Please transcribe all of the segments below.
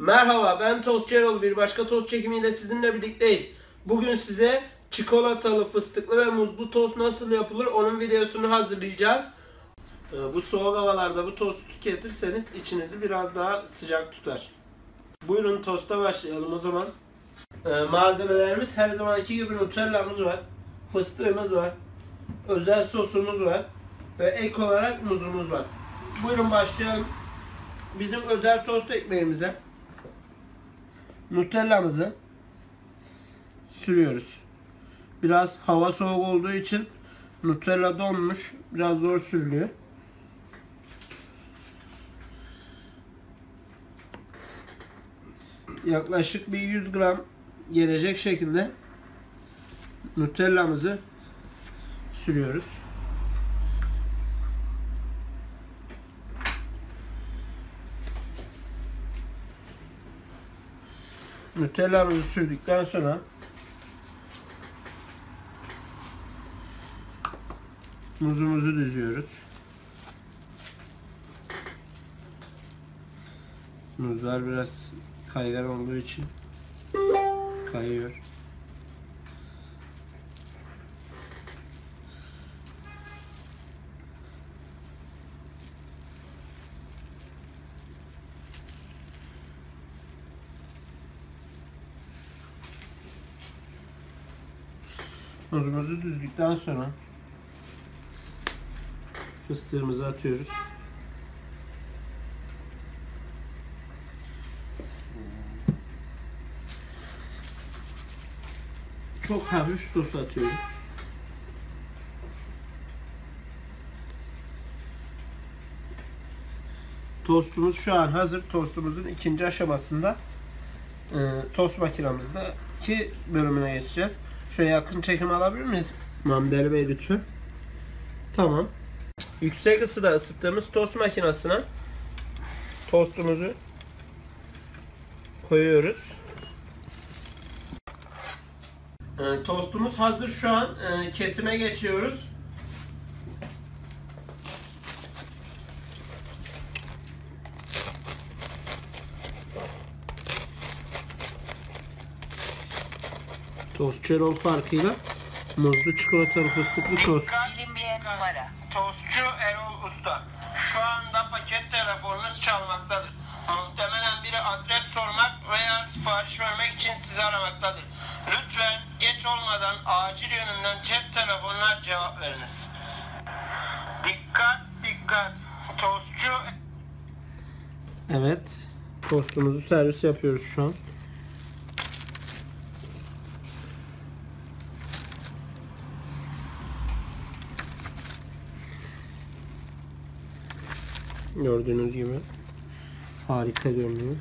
Merhaba ben Tost Cerol bir başka tost çekimiyle sizinle birlikteyiz. Bugün size çikolatalı, fıstıklı ve muzlu tost nasıl yapılır onun videosunu hazırlayacağız. Ee, Bu soğuk havalarda bu tostu tüketirseniz içinizi biraz daha sıcak tutar. Buyurun tosta başlayalım o zaman. Ee, Malzemelerimiz her zamanki gibi Nutella'mız var, fıstığımız var, özel sosumuz var ve ek olarak muzumuz var. Buyurun başlayalım. Bizim özel tost ekmeğimize Nutella'mızı sürüyoruz. Biraz hava soğuk olduğu için Nutella donmuş. Biraz zor sürülüyor. Yaklaşık bir 100 gram gelecek şekilde Nutella'mızı sürüyoruz. Nutella'mızı sürdükten sonra muzumuzu düzüyoruz. Muzlar biraz kaygan olduğu için kayıyor. Muzumuzu düzdükten sonra fıstığımızı atıyoruz. Çok hafif sos atıyoruz. Tostumuz şu an hazır. Tostumuzun ikinci aşamasında e, tost makinamızdaki bölümüne geçeceğiz. Şöyle yakın çekim alabilir miyiz? Mamdeli Bey lütfen. Tamam. Yüksek ısıda ısıttığımız tost makinesine tostumuzu koyuyoruz. Ee, tostumuz hazır şu an. Ee, kesime geçiyoruz. Tost Erol farkıyla muzlu çikolatalı fıstıklı tost. Tostçu Erol Usta. Şu anda paket telefonunuz çalmaktadır. Muhtemelen biri adres sormak veya sipariş vermek için sizi aramaktadır. Lütfen geç olmadan acil yönünden cep telefonuna cevap veriniz. Dikkat dikkat. Tostçu Evet. Tostumuzu servis yapıyoruz şu an. Gördüğünüz gibi harika görünüyor.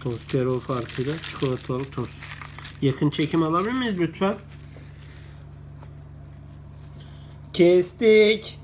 Tost Erol farkıyla çikolatalı tost. Yakın çekim alabilir miyiz lütfen? Kestik.